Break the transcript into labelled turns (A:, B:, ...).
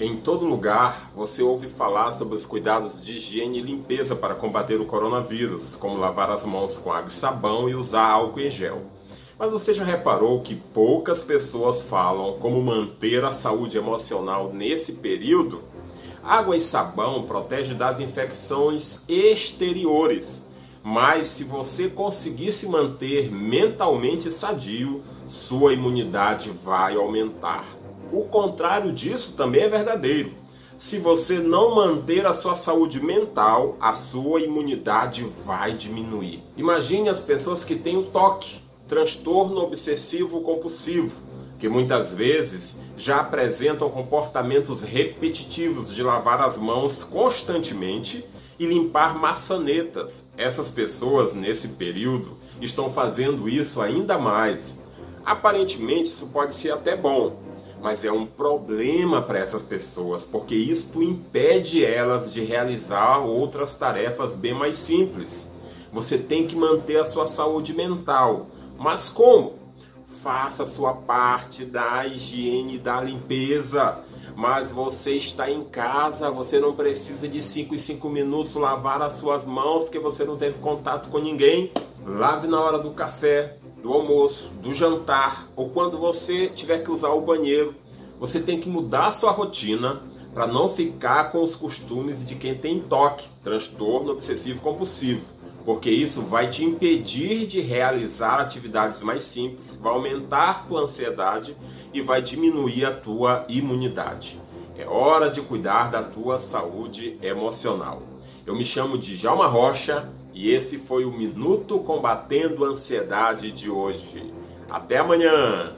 A: Em todo lugar você ouve falar sobre os cuidados de higiene e limpeza para combater o coronavírus, como lavar as mãos com água e sabão e usar álcool em gel. Mas você já reparou que poucas pessoas falam como manter a saúde emocional nesse período? Água e sabão protegem das infecções exteriores, mas se você conseguir se manter mentalmente sadio, sua imunidade vai aumentar. O contrário disso também é verdadeiro. Se você não manter a sua saúde mental, a sua imunidade vai diminuir. Imagine as pessoas que têm o toque, transtorno obsessivo compulsivo, que muitas vezes já apresentam comportamentos repetitivos de lavar as mãos constantemente e limpar maçanetas. Essas pessoas, nesse período, estão fazendo isso ainda mais. Aparentemente, isso pode ser até bom, mas é um problema para essas pessoas, porque isto impede elas de realizar outras tarefas bem mais simples. Você tem que manter a sua saúde mental. Mas como? Faça a sua parte da higiene, da limpeza. Mas você está em casa, você não precisa de 5 em 5 minutos lavar as suas mãos, que você não teve contato com ninguém. Lave na hora do café, do almoço, do jantar ou quando você tiver que usar o banheiro. Você tem que mudar sua rotina para não ficar com os costumes de quem tem toque, transtorno obsessivo compulsivo, porque isso vai te impedir de realizar atividades mais simples, vai aumentar tua ansiedade e vai diminuir a tua imunidade. É hora de cuidar da tua saúde emocional. Eu me chamo de Jalma Rocha e esse foi o Minuto Combatendo a Ansiedade de hoje. Até amanhã!